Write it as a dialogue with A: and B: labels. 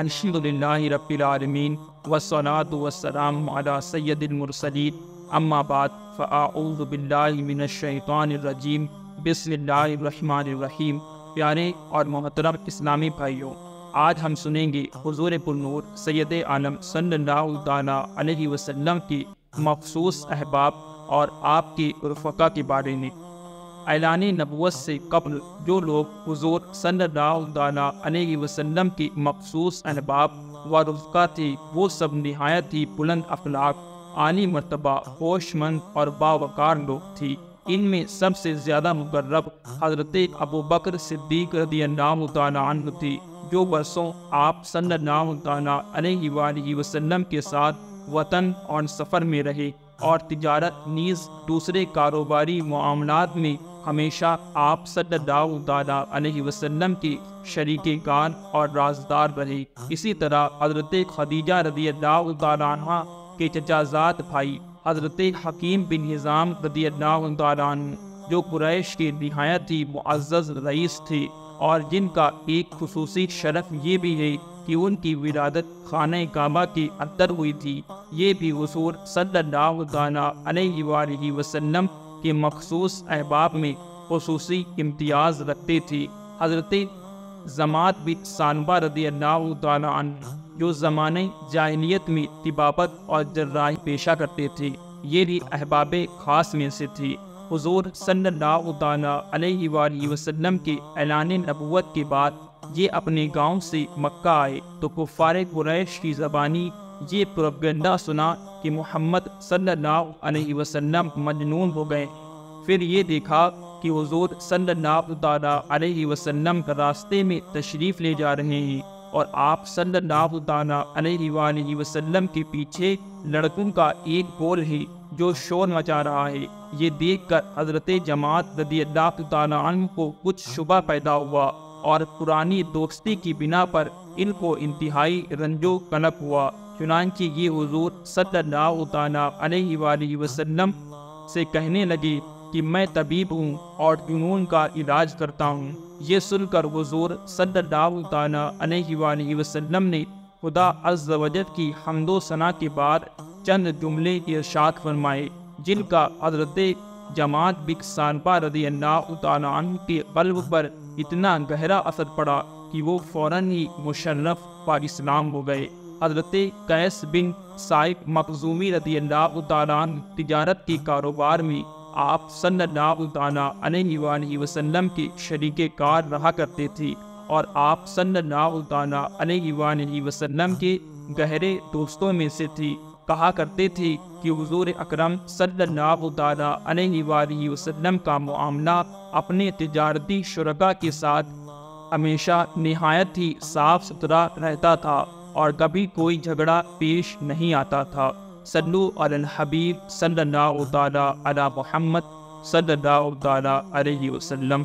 A: अल्हम्दुलिल्लाहि रब्बिल आलमीन वस्सलातु वस्सलाम अला सय्यदिल मुरसलीन अम्मा बाद फ़अऊज़ु बिल्लाहि मिनश शैतानिर रजीम बिस्मिल्लाहिर रहमानिर रहीम प्यारे और मोहतरम इस्लामी भाइयों, आज हम सुनेंगे हुजूर पुरनूर सैयद आलम अलैहि वसल्लम की मखसूस अहबाब और आपके रफ़ा के बारे में। ऐलान नबूत से कबल, जो लोग हुजूर अलैहि वसल्लम की मखसूस अहबाब व रफ़ा थे, वो सब नहायत ही बुलंद अखलाक, आली मरतबा, होशमंद और बावकार लोग थी। इनमें सबसे ज़्यादा मुकर्रब हज़रत अबू बकर सिद्दीक रदी अल्लाह थी, जो बरसों आप अलैहि वसल्लम के साथ वतन और सफ़र में रहे और तिजारत नीज़ दूसरे कारोबारी मामलात में हमेशा आप वसल्लम की शरीक कार और राजदार रहे इसी तरह हज़रत खदीजा रदी अल्लाह के चचाजात भाई हज़रत हकीम बिन निज़ाम रदी जो कुरैश के नहायत ही मुआज़ रईस थे और जिनका एक खसूसी शरफ ये भी है कि उनकी विरादत खाना काबा के अंदर हुई थी। ये भी वसूर सल्लल्लाहु अलैहि वसल्लम के मखसूस अहबाब में खसूसी इम्तियाज़ रखते थे। हज़रत जमात बिन सानबा रदी अल्लाह जो ज़माने जाहलीत में तिबाबत और जर्राही पेशा करते थे, ये भी अहबाब ख़ास में से थे। हुजूर वसल्लम के ऐलान नबूवत के बाद ये अपने गाँव से मक्का आए। तो कुफ़ार कुरैश की ज़बानी ये प्रोपगंडा सुना कि मोहम्मद अलैहि वसल्लम मजनून हो गए। फिर ये देखा कि हुजूर सल्लल्लाहु अलैहि वसल्लम रास्ते में तशरीफ़ ले जा रहे हैं और आप सल्लल्लाहु अलैहि वसल्लम के पीछे लड़कों का एक गोल है। जो शोर मचा रहा है, ये देखकर हज़रत जमात रदी अल्लाह को कुछ शुबा पैदा हुआ और पुरानी दोस्ती की बिना पर इनको इंतहाई रंजो कनक हुआ। चुनानची ये हजूर अलैहि वसल्लम से कहने लगे कि मैं तबीब हूँ और जुनून का इलाज करता हूँ। ये सुनकर हजूर अलैहि वसल्लम ने खुदा अज़ वजद की हमदो सना के बाद चंद जुमले इरशाद फरमाए, जिनका हज़रत जमात बिक सानपा रदी अल्लाह के कल्ब पर इतना गहरा असर पड़ा कि वो फ़ौर ही मुशर्रफ पर इस्लाम हो गए। हज़रत कैस बिन साइब मखजूमी रदी अल्लाह तजारत के कारोबार में आप सल्लल्लाहु वसल्लम के शरीक कार रहा करते थे और आप सल्लल्लाहु अलैहि वसल्लम के गहरे दोस्तों में से थी। कहा करते थे कि हुजूर अकरम वसल्लम का मामला अपने तजारती शुरा के साथ हमेशा नहायत ही साफ़ सुथरा रहता था और कभी कोई झगड़ा पेश नहीं आता था। सल्लु अल हबीब अला मोहम्मद अलैहि वसल्लम।